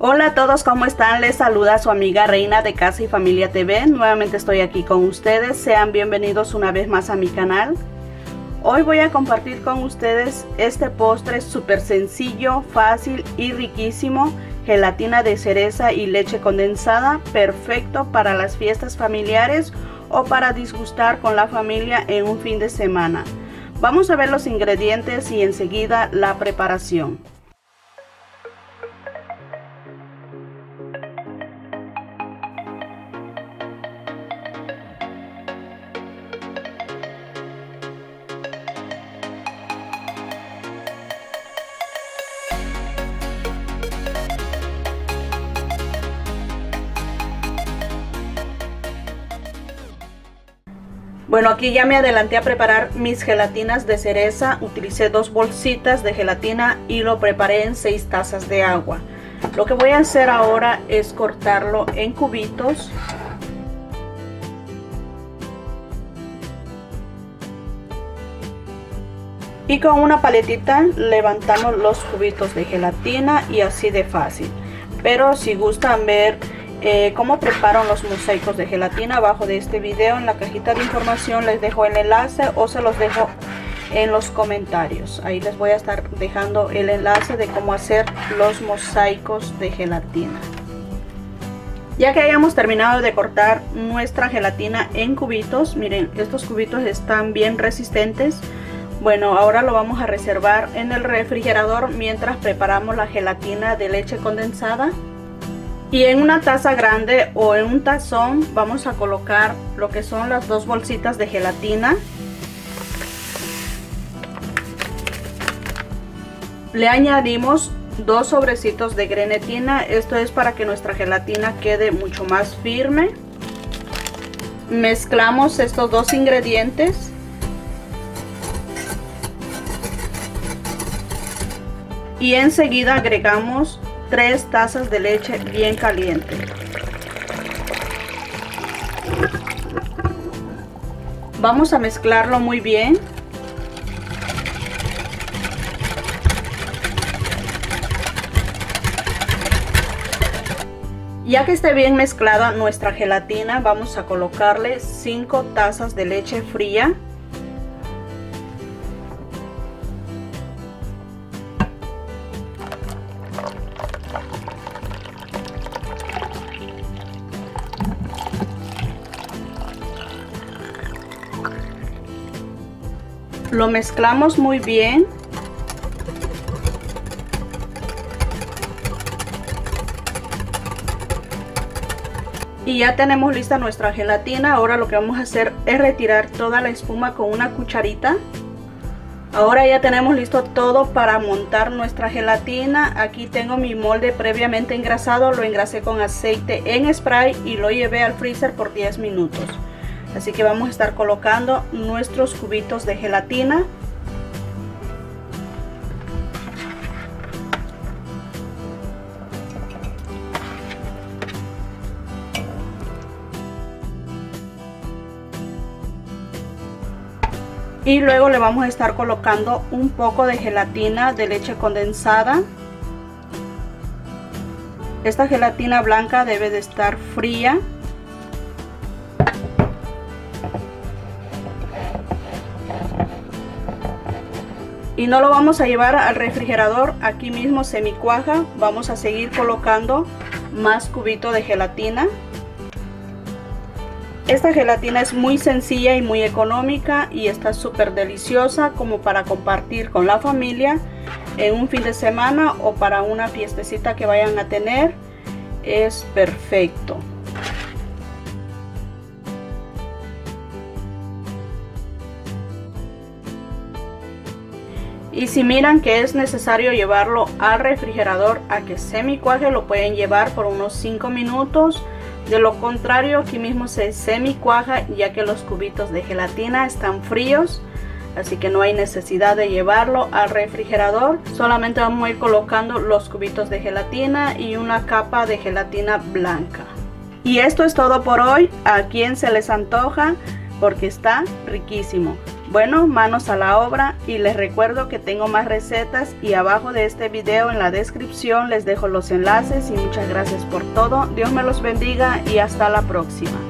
Hola a todos, ¿cómo están? Les saluda su amiga Reina de Casa y Familia TV. Nuevamente estoy aquí con ustedes. Sean bienvenidos una vez más a mi canal. Hoy voy a compartir con ustedes este postre súper sencillo, fácil y riquísimo. Gelatina de cereza y leche condensada, perfecto para las fiestas familiares o para disgustar con la familia en un fin de semana. Vamos a ver los ingredientes y enseguida la preparación. Bueno, aquí ya me adelanté a preparar mis gelatinas de cereza. Utilicé dos bolsitas de gelatina y lo preparé en 6 tazas de agua. Lo que voy a hacer ahora es cortarlo en cubitos. Y con una paletita levantamos los cubitos de gelatina y así de fácil. Pero si gustan ver eh, cómo preparo los mosaicos de gelatina abajo de este video en la cajita de información les dejo el enlace o se los dejo en los comentarios. Ahí les voy a estar dejando el enlace de cómo hacer los mosaicos de gelatina. Ya que hayamos terminado de cortar nuestra gelatina en cubitos miren estos cubitos están bien resistentes. Bueno ahora lo vamos a reservar en el refrigerador mientras preparamos la gelatina de leche condensada y en una taza grande o en un tazón vamos a colocar lo que son las dos bolsitas de gelatina. Le añadimos dos sobrecitos de grenetina. Esto es para que nuestra gelatina quede mucho más firme. Mezclamos estos dos ingredientes. Y enseguida agregamos 3 tazas de leche bien caliente. Vamos a mezclarlo muy bien. Ya que esté bien mezclada nuestra gelatina, vamos a colocarle 5 tazas de leche fría Lo mezclamos muy bien. Y ya tenemos lista nuestra gelatina. Ahora lo que vamos a hacer es retirar toda la espuma con una cucharita. Ahora ya tenemos listo todo para montar nuestra gelatina. Aquí tengo mi molde previamente engrasado. Lo engrasé con aceite en spray y lo llevé al freezer por 10 minutos. Así que vamos a estar colocando nuestros cubitos de gelatina. Y luego le vamos a estar colocando un poco de gelatina de leche condensada. Esta gelatina blanca debe de estar fría y no lo vamos a llevar al refrigerador aquí mismo semicuaja vamos a seguir colocando más cubito de gelatina. Esta gelatina es muy sencilla y muy económica y está súper deliciosa como para compartir con la familia en un fin de semana o para una fiestecita que vayan a tener. Es perfecto y si miran que es necesario llevarlo al refrigerador a que semicuaje lo pueden llevar por unos 5 minutos. De lo contrario aquí mismo se semicuaja ya que los cubitos de gelatina están fríos así que no hay necesidad de llevarlo al refrigerador. Solamente vamos a ir colocando los cubitos de gelatina y una capa de gelatina blanca. Y esto es todo por hoy. A quien se les antoja porque está riquísimo Bueno, manos a la obra y les recuerdo que tengo más recetas y abajo de este video en la descripción les dejo los enlaces y muchas gracias por todo. Dios me los bendiga y hasta la próxima.